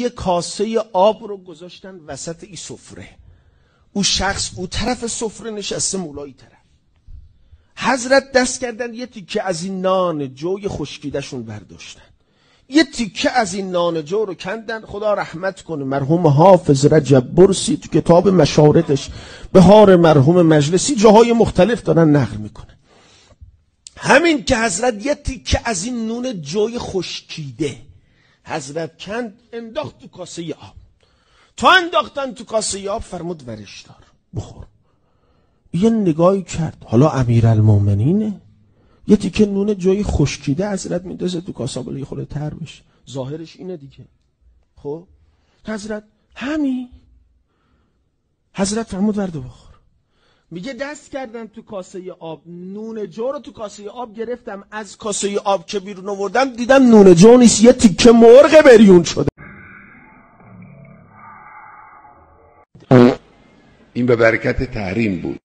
یه کاسه آب رو گذاشتن وسط این سفره. او شخص او طرف سفره نشسته مولایی طرف. حضرت دست کردن یه تیکه از این نان جوی خشکیدهشون برداشتن. یه تیکه از این نان جو رو کندن. خدا رحمت کنه مرحوم حافظ رجب برسی تو کتاب مشارقش بهار مرحوم مجلسی جاهای مختلف دارن نقل می‌کنن همین که حضرت یه تیکه از این نون جوی خشکیده. حضرت کند انداخت تو کاسه آب. تا انداختن تو کاسه آب فرمود ورشدار بخور. یه نگاهی کرد. حالا امیر المومنینه یه تیکه نون جوی خشکیده حضرت میندازه تو کاسه یه خورده تر بشه. ظاهرش اینه دیگه. خب؟ حضرت همین. حضرت فرمود ورد بخور. میگه دست کردم تو کاسه آب نون جو رو تو کاسه آب گرفتم. از کاسه آب که بیرون آوردم دیدم نون جو نیست یه تیکه مرغ بریون شده. این به برکت تحریم بود.